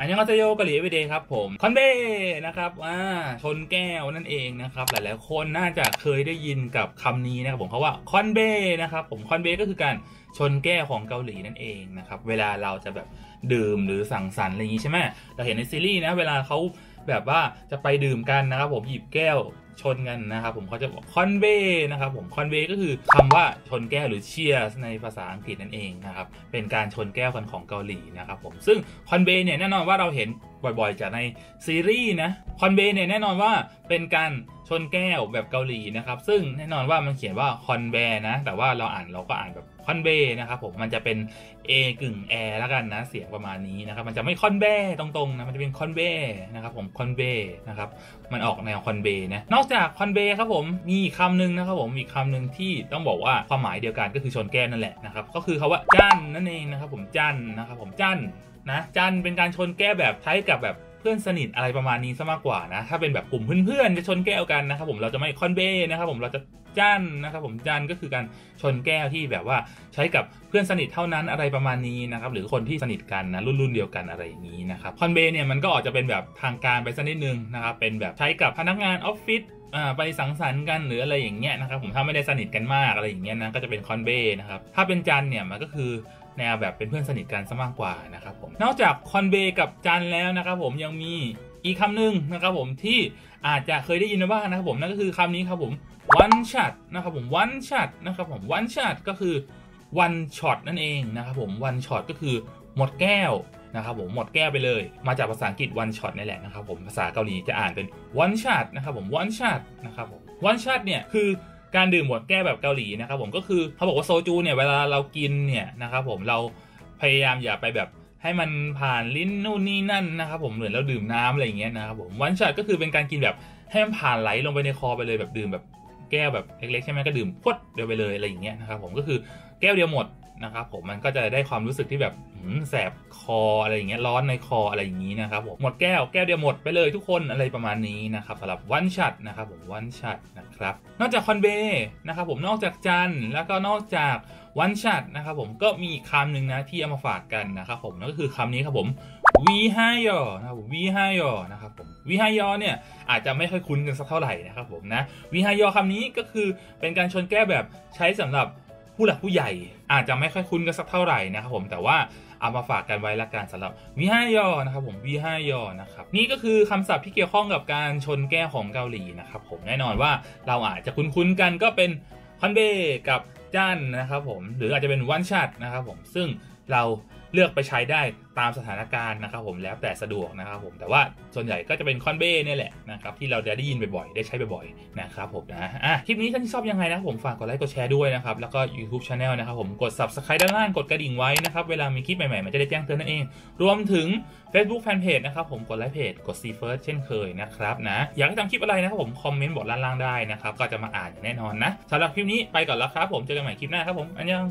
อันนี้ก็จะอยู่เกาหลี Everyday ครับผม건배 นะครับอ่าชนแก้วนั่นเองนะครับหลายๆคนน่าจะเคยได้ยินกับคำนี้นะครับผมเขาว่า 건배 นะครับผม 건배 ก็คือการชนแก้วของเกาหลีนั่นเองนะครับเวลาเราจะแบบดื่มหรือสังสรรค์อะไรอย่างนี้ใช่ไหมเราเห็นในซีรีส์นะเวลาเขาแบบว่าจะไปดื่มกันนะครับผมหยิบแก้วชนกันนะครับผมเขาจะบอก 건배 นะครับผม 건배 ก็คือคำว่าชนแก้วหรือเชียร์ในภาษาอังกฤษนั่นเองนะครับเป็นการชนแก้วกันของเกาหลีนะครับผมซึ่ง 건배 เนี่ยแน่นอนว่าเราเห็น บ่อยๆ จากในซีรีส์นะ건배 เนี่ยแน่นอนว่าเป็นการชนแก้วแบบเกาหลีนะครับ ซึ่งแน่นอนว่ามันเขียนว่า 건배 นะ แต่ว่าเราอ่านเราก็อ่านแบบ 건배 นะครับผมมันจะเป็น A กึ่งแอร์แล้วกันนะ เสียงประมาณนี้นะครับ มันจะไม่ 건배 ตรงๆนะมันจะเป็น 건배 นะครับผม 건배 นะครับมันออกแนว 건배 นะนอกจาก 건배 ครับผมมีคำหนึ่งนะครับผมมีอีกคำหนึ่งที่ต้องบอกว่าความหมายเดียวกันก็คือชนแก้วนั่นแหละนะครับก็คือคาว่าจันนั่นเองนะครับผม짠 นะครับผม 짠 นะ 짠 เป็นการชนแก้วแบบใช้กับแบบเพื่อนสนิทอะไรประมาณนี้ซะมากกว่านะ ถ้าเป็นแบบกลุ่มเพื่อนๆจะชนแก้วกันนะครับผมเราจะไม่ 건배 นะครับผมเราจะ 짠 นะครับผม 짠 ก็คือการชนแก้วที่แบบว่าใช้กับเพื่อนสนิทเท่านั้นอะไรประมาณนี้นะครับหรือคนที่สนิทกันนะรุ่นรุ่นเดียวกันอะไรอย่างนี้นะครับ건배 เนี่ยมันก็อาจจะเป็นแบบทางการไปสักนิดนึงนะครับเป็นแบบใช้กับพนักงานออฟฟิศไปสังสรรค์กันหรืออะไรอย่างเงี้ยนะครับผมถ้าไม่ได้สนิทกันมากอะไรอย่างเงี้ยนะก็จะเป็น 건배 นะครับถ้าเป็น 짠 เนี่ยมันก็คือ แนวแบบเป็นเพื่อนสนิทกันซะมากกว่านะครับผมนอกจากคอนเบกับจันแล้วนะครับผมยังมีอีกคำหนึ่งนะครับผมที่อาจจะเคยได้ยินมาบ้างนะครับผมนั่นก็คือคำนี้ครับผม one shot นะครับผม one shot นะครับผม one shot ก็คือ one shot นั่นเองนะครับผม one shot ก็คือหมดแก้วนะครับผมหมดแก้วไปเลย มาจากภาษาอังกฤษ one shot นี่แหละนะครับผมภาษาเกาหลีจะอ่านเป็น one shot นะครับผม one shot นะครับผม one shot เนี่ยคือ การดื่มหมดแก้วแบบเกาหลีนะครับผมก็คือเขาบอกว่าโซจูเนี่ยเวลาเรากินเนี่ยนะครับผมเราพยายามอย่าไปแบบให้มันผ่านลิ้นนู่นนี่นั่นนะครับผมเหมือนเราดื่มน้ำอะไรอย่างเงี้ยนะครับผม one shot ก็คือเป็นการกินแบบให้มันผ่านไหลลงไปในคอไปเลยแบบดื่มแบบแก้วแบบเล็กๆใช่ไหมก็ดื่มพรวดเดียวไปเลยอะไรอย่างเงี้ยนะครับผมก็คือแก้วเดียวหมด นะครับผมมันก็จะได้ความรู้สึกที่แบบแสบคออะไรอย่างเงี้ยร้อนในคออะไรอย่างงี้นะครับผมหมดแก้วแก้วเดียวหมดไปเลยทุกคนอะไรประมาณนี้นะครับสำหรับ one shot นะครับผม one shot นะครับ นอกจากคอนเบนะครับผมนอกจากจันแล้วก็นอกจากวันชัดนะครับผมก็มีคำหนึ่งนะที่เอามาฝากกันนะครับผมนั่นก็คือคำนี้ครับผมวีห้ายอนะครับผมวีห้ายอนะครับผมวีห้ายอเนี่ยอาจจะไม่ค่อยคุ้นกันสักเท่าไหร่นะครับผมนะวีห้ายอคำนี้ก็คือเป็นการชนแก้แบบใช้สำหรับ ผู้หลักผู้ใหญ่ อาจจะไม่ค่อยคุ้นกันสักเท่าไหร่นะครับผมแต่ว่าเอามาฝากกันไว้ละกันสำหรับวีห้ายอนะครับผมวีห้ายอนะครับนี่ก็คือคำศัพท์ที่เกี่ยวข้องกับการชนแก้ของเกาหลีนะครับผมแน่นอนว่าเราอาจจะคุ้นๆกันก็เป็นคอนเบกับจันนะครับผมหรืออาจจะเป็นวันชัดนะครับผมซึ่งเรา เลือกไปใช้ได้ตามสถานการณ์นะครับผมแล้วแต่สะดวกนะครับผมแต่ว่าส่วนใหญ่ก็จะเป็นคอนเบ้เนี่ยแหละนะครับที่เราได้ยินบ่อยๆได้ใช้บ่อยๆนะครับผมนะอะคลิปนี้ท่านชอบยังไงนะผมฝากกดไลค์กดแชร์ด้วยนะครับแล้วก็ YouTube Channel นะครับผมกด Subscribe ด้านล่างกดกระดิ่งไว้นะครับเวลามีคลิปใหม่ๆมันจะได้แจ้งเตือนนั่นเอง รวมถึง Facebook Fanpage นะครับผมกดไลค์เพจกด See First เช่นเคยนะครับนะอยากให้ทำคลิปอะไรนะครับผมคอมเมนต์บอกด้านล่างได้นะครับก็จะมาอ่านอย่างแน่นอนนะสำหรับคลิปนี้ไปก่อนแล้วครับผมเจอกันใหม่คลิปหน้าครับผมอันยัง